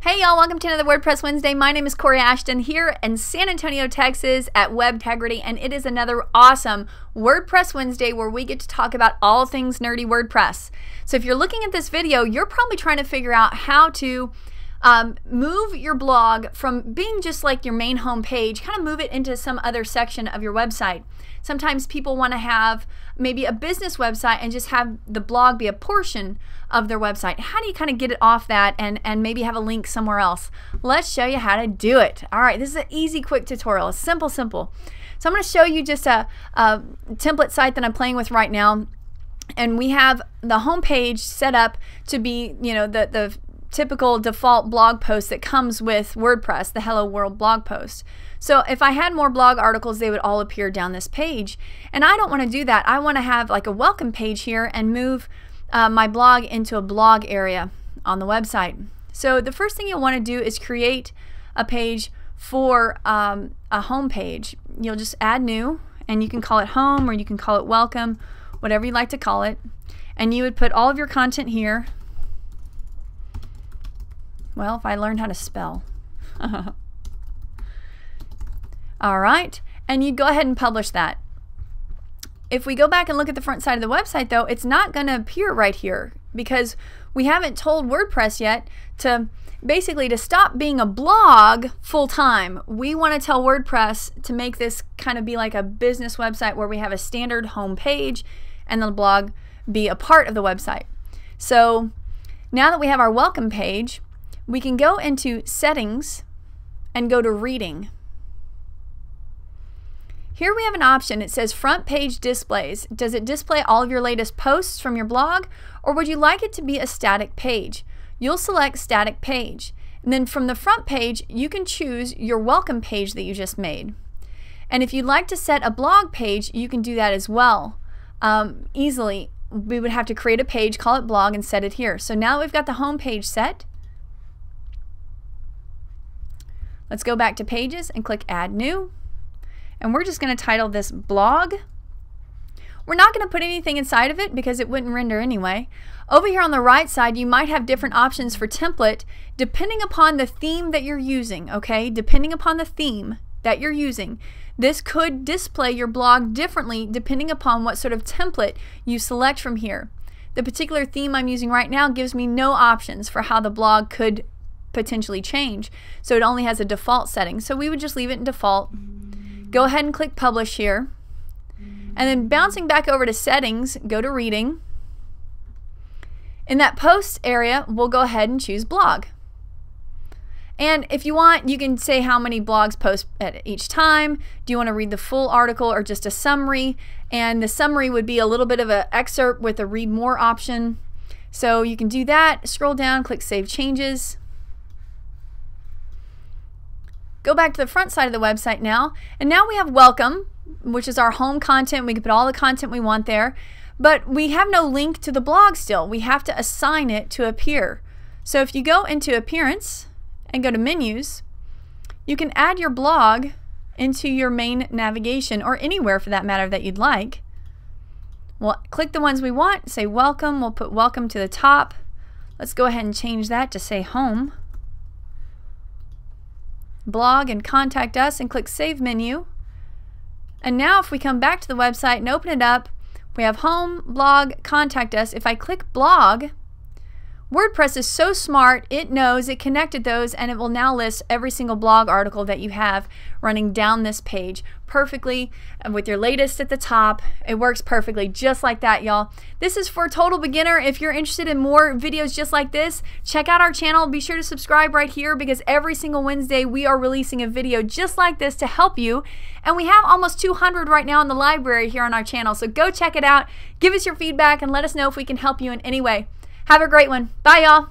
Hey y'all, welcome to another WordPress Wednesday. My name is Kori Ashton here in San Antonio, Texas at Webtegrity, and it is another awesome WordPress Wednesday where we get to talk about all things nerdy WordPress. So if you're looking at this video, you're probably trying to figure out how to um, move your blog from being just like your main home page, kind of move it into some other section of your website. Sometimes people want to have maybe a business website and just have the blog be a portion of their website. How do you kind of get it off that and, and maybe have a link somewhere else? Let's show you how to do it. All right, this is an easy, quick tutorial. It's simple, simple. So I'm going to show you just a, a template site that I'm playing with right now and we have the home page set up to be, you know, the, the typical default blog post that comes with WordPress, the Hello World blog post. So if I had more blog articles, they would all appear down this page. And I don't want to do that. I want to have like a welcome page here and move uh, my blog into a blog area on the website. So the first thing you'll want to do is create a page for um, a home page. You'll just add new and you can call it home or you can call it welcome, whatever you like to call it. And you would put all of your content here. Well, if I learned how to spell. All right, and you go ahead and publish that. If we go back and look at the front side of the website though, it's not going to appear right here because we haven't told WordPress yet to basically to stop being a blog full time. We want to tell WordPress to make this kind of be like a business website where we have a standard home page and the blog be a part of the website. So now that we have our welcome page, we can go into settings and go to reading. Here we have an option. It says front page displays. Does it display all of your latest posts from your blog or would you like it to be a static page? You'll select static page. And then from the front page, you can choose your welcome page that you just made. And if you'd like to set a blog page, you can do that as well um, easily. We would have to create a page, call it blog, and set it here. So now we've got the home page set. Let's go back to pages and click add new and we're just going to title this blog. We're not going to put anything inside of it because it wouldn't render anyway. Over here on the right side, you might have different options for template depending upon the theme that you're using, okay? Depending upon the theme that you're using. This could display your blog differently depending upon what sort of template you select from here. The particular theme I'm using right now gives me no options for how the blog could potentially change. So it only has a default setting. So we would just leave it in default. Go ahead and click Publish here. And then bouncing back over to Settings, go to Reading. In that Posts area, we'll go ahead and choose Blog. And if you want, you can say how many blogs post at each time. Do you want to read the full article or just a summary? And the summary would be a little bit of an excerpt with a read more option. So you can do that. Scroll down, click Save Changes. Go back to the front side of the website now, and now we have welcome, which is our home content. We can put all the content we want there, but we have no link to the blog still. We have to assign it to appear. So if you go into Appearance and go to Menus, you can add your blog into your main navigation or anywhere for that matter that you'd like. We'll click the ones we want, say welcome, we'll put welcome to the top. Let's go ahead and change that to say home blog and contact us and click Save menu. And now if we come back to the website and open it up, we have Home, Blog, Contact Us. If I click Blog, WordPress is so smart, it knows it connected those and it will now list every single blog article that you have running down this page perfectly uh, with your latest at the top. It works perfectly just like that, y'all. This is for total beginner. If you're interested in more videos just like this, check out our channel. Be sure to subscribe right here because every single Wednesday we are releasing a video just like this to help you. And we have almost 200 right now in the library here on our channel. So go check it out. Give us your feedback and let us know if we can help you in any way. Have a great one. Bye, y'all.